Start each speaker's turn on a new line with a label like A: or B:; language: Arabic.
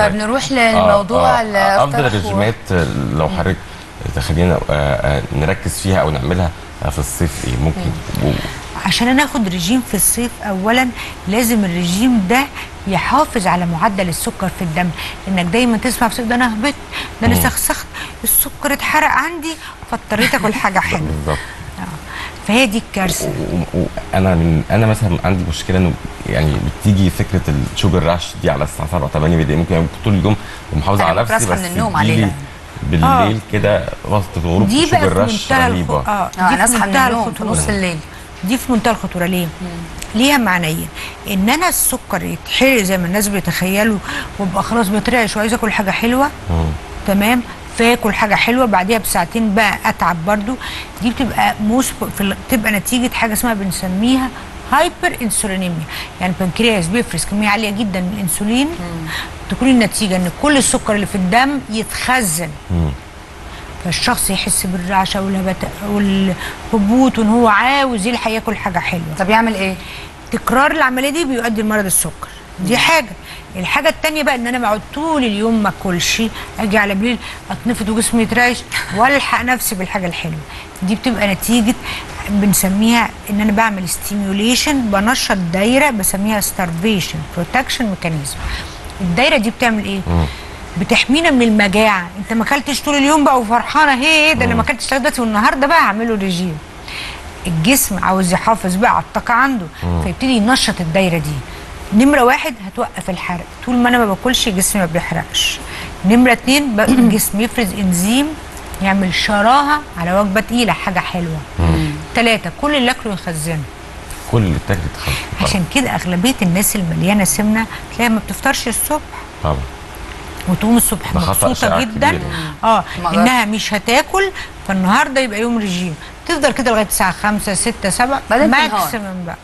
A: طيب نروح للموضوع
B: آه
A: اللي
B: آه أفضل آه، لو حضرتك تخلينا آه، آه، نركز فيها أو نعملها آه، في الصيف إيه؟ ممكن
C: عشان أنا آخد رجيم في الصيف اولا لازم الرجيم ده يحافظ على معدل السكر في الدم. لانك دايما تسمع في الصيف ده أنا هبطت ده أنا سخسخت السكر اتحرق عندي فاضطريت آكل حاجة حلوة.
B: بالظبط.
C: آه. فهي دي الكارثه
B: وأنا من أنا مثلا عندي مشكلة إنه يعني بتيجي فكرة ال sugar rush دي على الساعة 7 8 بالليل. ممكن أبقى طول اليوم ومحافظ
A: أنا
B: على نفسي بس
A: من النوم عليها.
B: بالليل كده وسط غروب
C: دي بقى
B: sugar
C: في
B: rush
C: منتهى
B: رهيبة.
C: الخ... آه
A: آه
C: دي
A: أنا
C: في منتهى الخطورة.
A: نص الليل.
C: دي في منتهى الخطورة. ليه؟ ليها معنيين إن أنا السكر يتحرق زي ما الناس بيتخيلوا وابقى خلاص بترعش وعايزه أكل حاجة حلوة.
B: مم.
C: تمام؟ فاكل حاجة حلوة بعديها بساعتين بقى أتعب برضو. دي بتبقى موس في ال- بتبقى نتيجة حاجة اسمها بنسميها hyperinsulinemia يعني البنكرياس بيفرز كمية عالية جدا من الإنسولين. تكون النتيجة إن كل السكر اللي في الدم يتخزن.
B: مم.
C: فالشخص يحس بالرعشة والهبات والهبوط وإن هو عاوز يلحق ياكل حاجة حلوة.
A: طب يعمل إيه؟
C: تكرار العملية دي بيؤدي لمرض السكر. دي حاجة. الحاجة التانية بقى إن أنا بقعد طول اليوم ما أكلش أجي على بالليل أتنفض وجسمي يترعش وألحق نفسي بالحاجة الحلوة. دي بتبقى نتيجة بنسميها إن أنا بعمل stimulation بنشط دايرة بسميها starvation protection mechanism الدايرة دي بتعمل إيه؟ بتحمينا من المجاعة. أنت ما أكلتش طول اليوم بقى وفرحانة هي ده أنا ما أكلتش دلوقتي والنهاردة بقى هعمله ريجيم الجسم عاوز يحافظ بقى على الطاقة عنده. فيبتدي ينشط الدايرة دي. نمرة واحد هتوقف الحرق. طول ما أنا ما باكلش جسمي ما بيحرقش. نمرة اتنين بقى الجسم يفرز إنزيم يعمل شراهة على وجبة تقيلة حاجة حلوة. ثلاثة كل اللي آكله يخزنه.
B: كل اللي بتاكل تخلص
C: عشان كده أغلبية الناس المليانة سمنة تلاقيها ما بتفطرش الصبح.
B: طبعا.
C: وتقوم الصبح
B: مبسوطة
C: جدا.
B: كبير.
A: آه.
C: إنها مش هتاكل فالنهاردة يبقى يوم رجيم. تفضل كده لغاية الساعة 5 6 7
A: بعدين تنهار.
C: ماكسيمم بقى.